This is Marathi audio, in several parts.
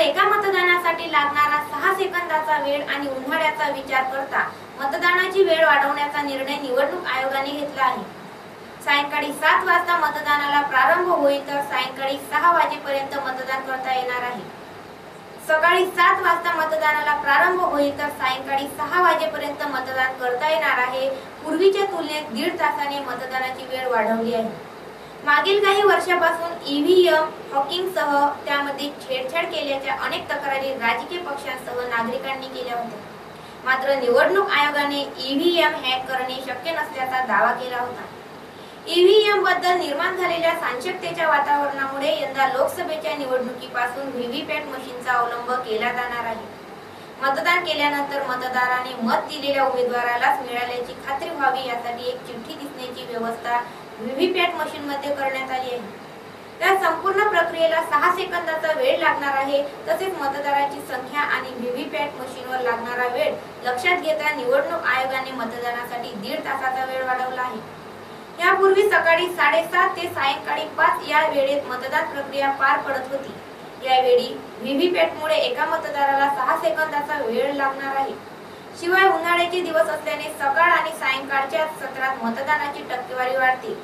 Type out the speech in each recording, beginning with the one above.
तर एका मतदानासाठी लागणारा सहा सेकंदाचा वेळ आणि उन्हाळ्याचा विचार करता मतदानाची वेळ वाढवण्याचा निर्णय निवडणूक आयोगाने घेतला आहे. सायंकाळी सात वाजता मतदानाला प्रारंभ होईल तर सायंकाळी सहा वाजेपर्यंत मतदान करता येणार आहे. सकाळी सात वाजता मतदानाला प्रारंभ होईल तर सायंकाळी सहा वाजेपर्यंत मतदान करता येणार आहे. पूर्वीच्या तुलनेत दीड तासाने मतदानाची वेळ वाढवली आहे. मागील काही वर्षापासून ईव्हीएम हॉकिंगसह त्यामध्ये छेडछाड केल्याच्या अनेक तक्रारी राजकीय पक्षांसह नागरिकांनी केल्या होत्या. मात्र निवडणूक आयोगाने ईव्हीएम हॅक करणे शक्य नसल्याचा दावा केला होता. ईव्हीएमबद्दल निर्माण झालेल्या साशंकतेच्या वातावरणामुळे यंदा लोकसभेच्या निवडणुकीपासून व्हीव्हीपॅट मशीनचा अवलंब केला जाणार आहे. मतदान केल्यानंतर मतदाराने मत दिलेल्या उमेदवारालाच मिळाल्याची खात्री व्हावी यासाठी एक चिठ्ठी दिसण्याची व्यवस्था व्हीव्हीपॅट मशीन मध्ये करण्यात आली आहे. त्या संपूर्ण प्रक्रियेला सहा सेकंदाचा वेळ लागणार आहे. तसेच मतदाराची संख्या आणि व्हीव्हीपॅट मशीनवर लागणारा वेळ लक्षात घेता निवडणूक आयोगाने मतदानासाठी दीड तासाचा वेळ वाढवला आहे. यापूर्वी सकाळी साडेसात ते सायंकाळी पाच या वेळेत मतदान प्रक्रिया पार पडत होती. यावेळी व्हीव्हीपॅटमुळे एका मतदाराला सहा सेकंदाचा वेळ लागणार आहे. शिवाय उन्हाळ्याचे दिवस असल्याने सकाळ आणि सायंकाळच्या सत्रात मतदानाची टक्केवारी वाढते.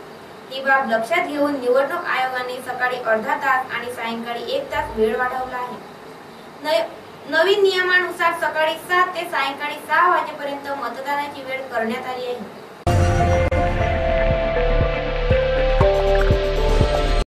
ही बाब लक्षात घेऊन निवडणूक आयोगाने सकाळी अर्धा तास आणि सायंकाळी एक तास वेळ वाढवला आहे. नवीन नियमानुसार सकाळी सात ते सायंकाळी सहा वाजेपर्यंत मतदानाची वेळ करण्यात आली आहे.